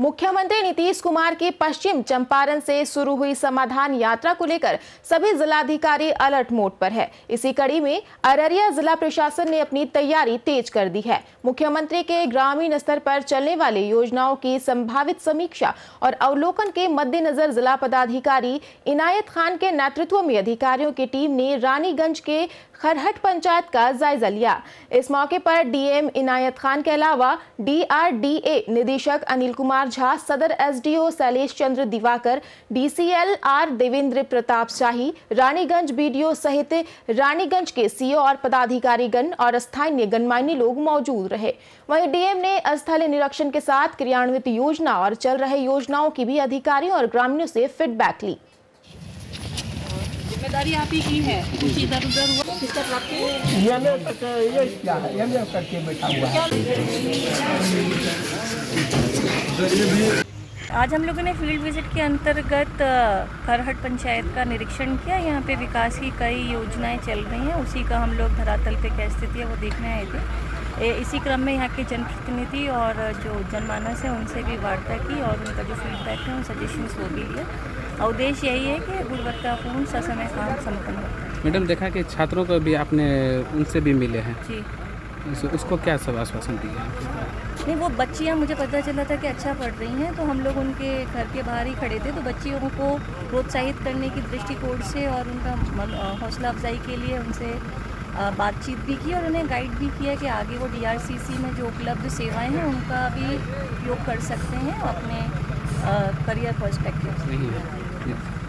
मुख्यमंत्री नीतीश कुमार की पश्चिम चंपारण से शुरू हुई समाधान यात्रा को लेकर सभी जिलाधिकारी अलर्ट मोड पर है। इसी कड़ी में अररिया जिला प्रशासन ने अपनी तैयारी तेज कर दी है। मुख्यमंत्री के ग्रामीण स्तर पर चलने वाली योजनाओं की संभावित समीक्षा और अवलोकन के मद्देनजर जिला पदाधिकारी इनायत खान के नेतृत्व में अधिकारियों की टीम ने रानीगंज के खरहट पंचायत का जायजा लिया। इस मौके पर डीएम इनायत खान के अलावा डीआरडीए निदेशक अनिल कुमार झा, सदर SDO Shailesh Chandra Diwakar DCL R Devendra Pratap Shahi, Raniganj BDO सहित रानीगंज के सीओ और पदाधिकारीगण और स्थानीय गणमान्य लोग मौजूद रहे। वहीं डीएम ने स्थलीय निरीक्षण के साथ क्रियान्वित योजना और चल रहे योजनाओं की भी अधिकारियों और ग्रामीणों से फीडबैक ली। ज़िम्मेदारी आप ही की है। कुछ इधर उधर हुआ आपको ये करके ये क्या है? ये करके बैठा हुआ है। आज हम लोगों ने फ़ील्ड विज़िट के अंतर्गत खरहट पंचायत का निरीक्षण किया। यहाँ पे विकास की कई योजनाएँ चल रही हैं। उसी का हम लोग धरातल पे क्या स्थिति है वो देखने आए थे। इसी क्रम में यहाँ के जनप्रतिनिधि और जो जनमानस है उनसे भी वार्ता की और उनका जो फीडबैक है उन सजेशंस वो भी लिए। और उद्देश्य यही है कि गुणवत्तापूर्ण ससमय काम संपन्न है। मैडम देखा कि छात्रों को भी आपने उनसे भी मिले हैं। जी। उसको क्या सब आश्वासन दिया नहीं वो बच्चियाँ मुझे पता चला था कि अच्छा पढ़ रही हैं तो हम लोग उनके घर के बाहर ही खड़े थे तो बच्चियों को प्रोत्साहित करने की दृष्टिकोण से और उनका हौसला अफजाई के लिए उनसे बातचीत भी की और उन्हें गाइड भी किया कि आगे वो डीआरसीसी में जो उपलब्ध सेवाएँ हैं उनका भी उपयोग कर सकते हैं अपने करियर पर्सपेक्टिव से।